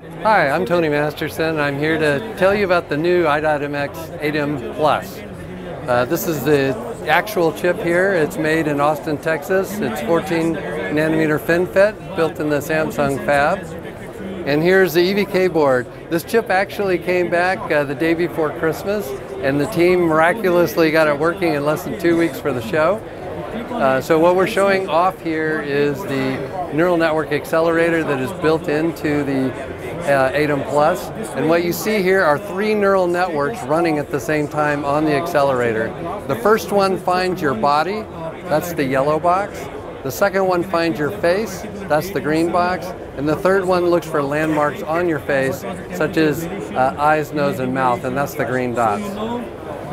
Hi, I'm Tony Masterson. I'm here to tell you about the new i.MX 8M Plus. Uh, this is the actual chip here. It's made in Austin, Texas. It's 14 nanometer FinFET built in the Samsung fab. And here's the EVK board. This chip actually came back uh, the day before Christmas, and the team miraculously got it working in less than two weeks for the show. Uh, so what we're showing off here is the neural network accelerator that is built into the uh, 8M Plus. And what you see here are three neural networks running at the same time on the accelerator. The first one finds your body, that's the yellow box. The second one finds your face, that's the green box. And the third one looks for landmarks on your face, such as uh, eyes, nose, and mouth, and that's the green dots.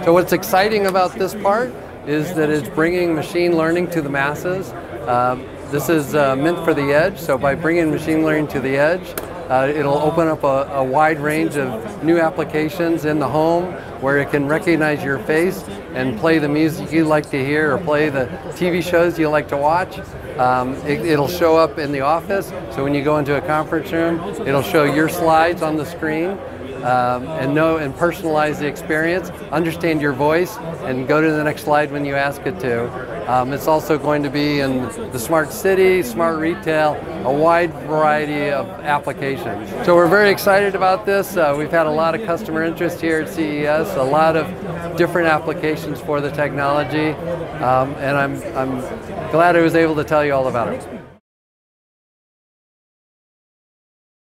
So what's exciting about this part is that it's bringing machine learning to the masses. Uh, this is uh, meant for the edge, so by bringing machine learning to the edge, uh, it'll open up a, a, wide range of new applications in the home where it can recognize your face and play the music you like to hear or play the TV shows you like to watch. Um, it, will show up in the office, so when you go into a conference room, it'll show your slides on the screen um, and know and personalize the experience, understand your voice, and go to the next slide when you ask it to. Um, it's also going to be in the smart city, smart retail, a wide variety of applications. So we're very excited about this. Uh, we've had a lot of customer interest here at CES, a lot of different applications for the technology, um, and I'm, I'm glad I was able to tell you all about it.